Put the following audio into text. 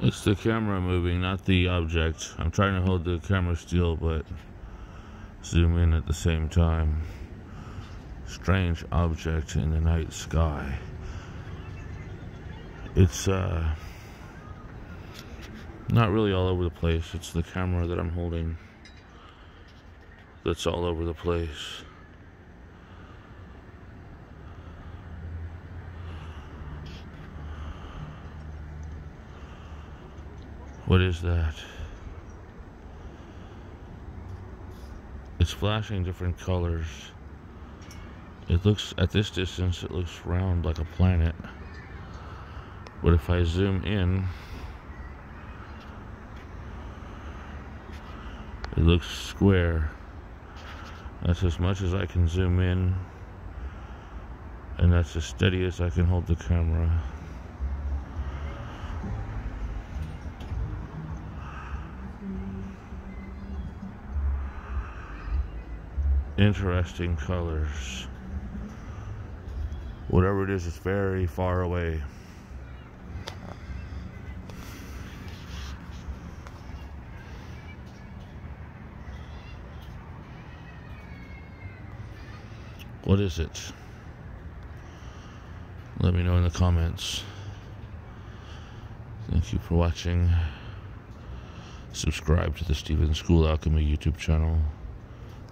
It's the camera moving, not the object. I'm trying to hold the camera still, but zoom in at the same time. Strange object in the night sky. It's uh, not really all over the place. It's the camera that I'm holding that's all over the place. What is that? It's flashing different colors. It looks, at this distance, it looks round like a planet. But if I zoom in, it looks square. That's as much as I can zoom in. And that's as steady as I can hold the camera. Interesting colors. Whatever it is, it's very far away. What is it? Let me know in the comments. Thank you for watching. Subscribe to the Steven School Alchemy YouTube channel